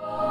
Oh.